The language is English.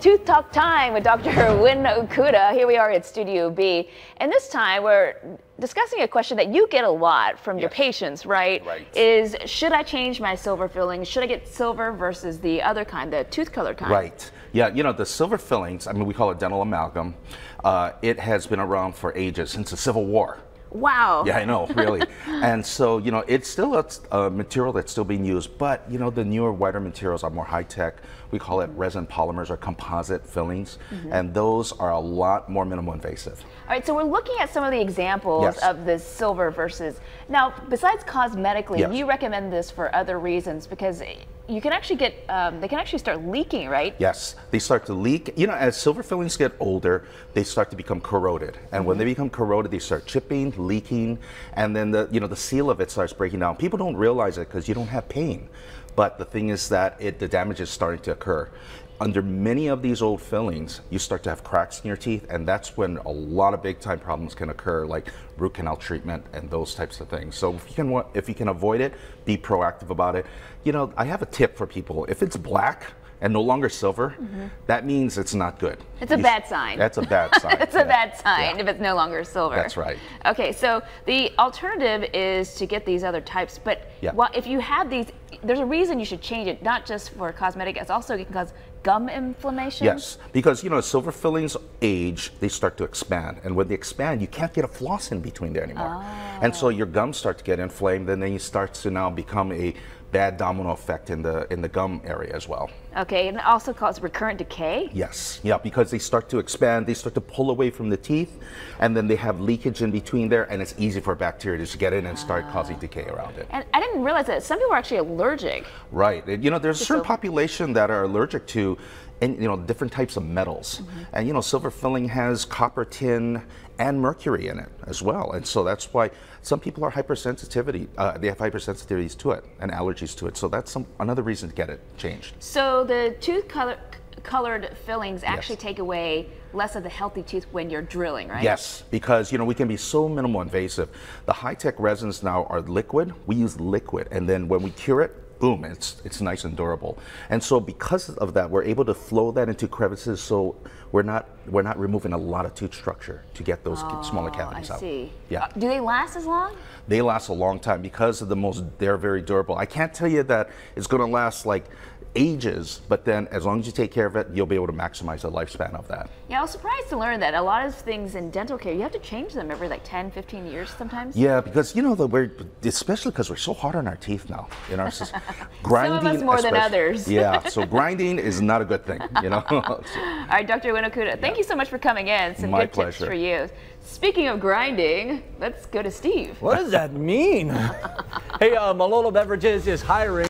Tooth Talk time with Dr. Wynn Okuda. Here we are at Studio B. And this time we're discussing a question that you get a lot from your patients, right? Right. Is should I change my silver fillings? Should I get silver versus the other kind, the tooth colored kind? Right. Yeah, you know, the silver fillings, I mean, we call it dental amalgam. Uh, it has been around for ages, since the Civil War. Wow. Yeah, I know, really. and so, you know, it's still a, a, material that's still being used, but, you know, the newer, whiter materials are more high tech. We call it resin polymers or composite fillings, mm -hmm. and those are a lot more minimal invasive. All right, so we're looking at some of the examples yes. of the silver versus. Now, besides cosmetically, yes. you recommend this for other reasons because you can actually get, um, they can actually start leaking, right? Yes, they start to leak. You know, as silver fillings get older, they start to become corroded. And mm -hmm. when they mm-hmm. become corroded, they start chipping, leaking, and then the, you know, the seal of it starts breaking down. People don't realize it because you don't have pain. But the thing is that it, the damage is starting to occur under many of these old fillings, you start to have cracks in your teeth, and that's when a lot of big time problems can occur, like root canal treatment and those types of things. So if you can, if you can avoid it, be proactive about it. You know, I have a tip for people. If it's black, and no longer silver, mm -hmm. that means it's not good. It's a bad sign. That's a bad sign. it's yeah. a bad sign yeah. if it's no longer silver. That's right. Okay, so the alternative is to get these other types, but yeah. well, if you have these, there's a reason you should change it, not just for cosmetic, it's also it can cause gum inflammation? Yes, because you know silver fillings age, they start to expand, and when they expand, you can't get a floss in between there anymore, oh. and so your gums start to get inflamed, and then you start to now become a bad domino effect in the in the gum area as well. Okay, and it also causes recurrent decay? Yes, yeah, because they start to expand, they start to pull away from the teeth, and then they have leakage in between there, and it's easy for bacteria to just get in and start causing decay around it. And I didn't realize that some people are actually allergic. Right, you know, there's a certain population that are allergic to and you know different types of metals mm -hmm. and you know silver filling has copper tin and mercury in it as well and so that's why some people are hypersensitivity uh, they have hypersensitivities to it and allergies to it so that's some, another reason to get it changed so the tooth color colored fillings actually yes. take away less of the healthy tooth when you're drilling, right? Yes, because you know we can be so minimal invasive. The high-tech resins now are liquid. We use liquid, and then when we cure it, boom, it's, it's nice and durable. And so because of that, we're able to flow that into crevices so we're not, we're not removing a lot of tooth structure to get those oh, smaller cavities out. I see. Yeah. Uh, do they last as long? They last a long time because of the most, they're very durable. I can't tell you that it's going to last like ages, but then as long as you take care of it, you'll be able to maximize the lifespan of that. Yeah, I was surprised to learn that a lot of things in dental care, you have to change them every like 10, 15 years sometimes. Yeah, because you know, the we're, especially because we're so hard on our teeth now. In our grinding, Some of us more than others. yeah, so grinding is not a good thing, you know. so, All right, Dr. Wynn Okuda, thank yeah. you so much for coming in. Some My good pleasure. tips for you. Speaking of grinding, let's go to Steve. What does that mean? hey, uh, Malolo Beverages is hiring.